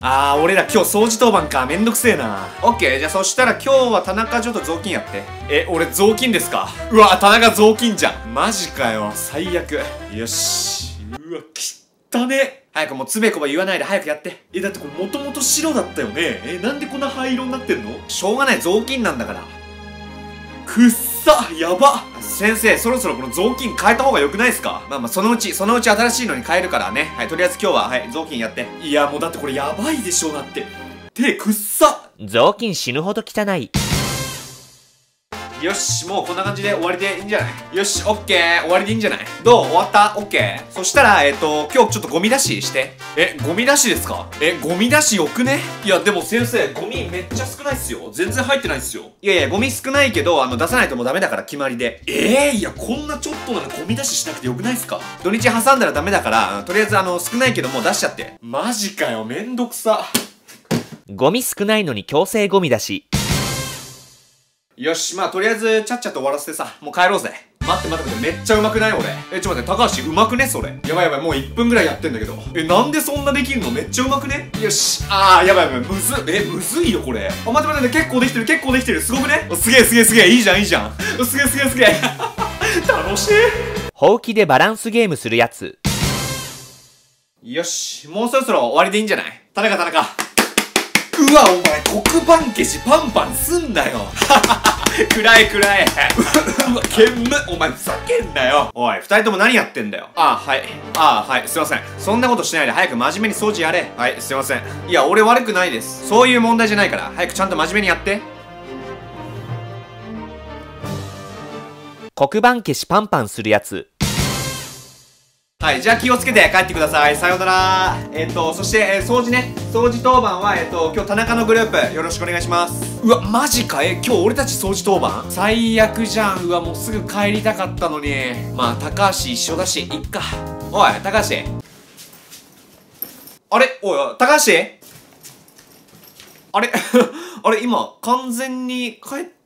あー、俺ら今日掃除当番か。めんどくせえな。オッケー。じゃあそしたら今日は田中ちょっと雑巾やって。え、俺雑巾ですか？うわ、田中雑巾じゃん。マジかよ。最悪。よし。うわ、きったね。早くもうつべこば言わないで早くやって。え、だってこれもともと白だったよね。え、なんでこんな灰色になってんの？しょうがない雑巾なんだから。くったやば先生、そろそろこの雑巾変えた方が良くないですか？まあまあ、そのうち、そのうち新しいのに変えるからね。はい、とりあえず今日は、はい、雑巾やって。いや、もうだってこれやばいでしょ、だって。手くっさ雑巾死ぬほど汚い。よし、もうこんな感じで終わりでいいんじゃない？よし、オッケー。終わりでいいんじゃない？どう？終わった？オッケー。そしたら、えっ、ー、と、今日ちょっとゴミ出しして。え、ゴミ出しですか？え、ゴミ出しよくね？いや、でも先生、ゴミめっちゃ少ないっすよ。全然入ってないっすよ。いやいや、ゴミ少ないけど、あの、出さないともうダメだから決まりで。えー、いや、こんなちょっとなのゴミ出ししなくてよくないっすか？土日挟んだらダメだから、とりあえずあの、少ないけどもう出しちゃって。マジかよ、めんどくさ。ゴミ少ないのに強制ゴミ出し。よし、まあとりあえず、ちゃっちゃと終わらせてさ、もう帰ろうぜ。待って待って待って、めっちゃうまくない俺？え、ちょっと待って、高橋うまくね？それ。やばいやばい、もう1分ぐらいやってんだけど。え、なんでそんなできるの？めっちゃうまくね？よし。あー、やばいやばい、むず、え、むずいよこれ。あ、待って待って、結構できてる、結構できてる。すごくね？すげえすげえすげえ、いいじゃんいいじゃん。すげえすげえすげえ。楽しい。ほうきでバランスゲームするやつ。よし、もうそろそろ終わりでいいんじゃない？田中田中。うわお前黒板消しパンパンすんなよ 暗い暗い。うわけんむお前ふざけんなよ。おい二人とも何やってんだよ。ああはい。ああはい。すいません。そんなことしないで早く真面目に掃除やれ。はいすいません。いや俺悪くないです。そういう問題じゃないから。早くちゃんと真面目にやって。黒板消しパンパンするやつ。はい、じゃあ気をつけて帰ってください。さようなら。えっ、ー、と、そして、えー、掃除ね。掃除当番は、えっ、ー、と、今日田中のグループ、よろしくお願いします。うわ、マジか？え、今日俺たち掃除当番？最悪じゃん。うわ、もうすぐ帰りたかったのに。まあ、高橋一緒だし、いっか。おい、高橋。あれ？おい、高橋？あれ？あれ今、完全に帰って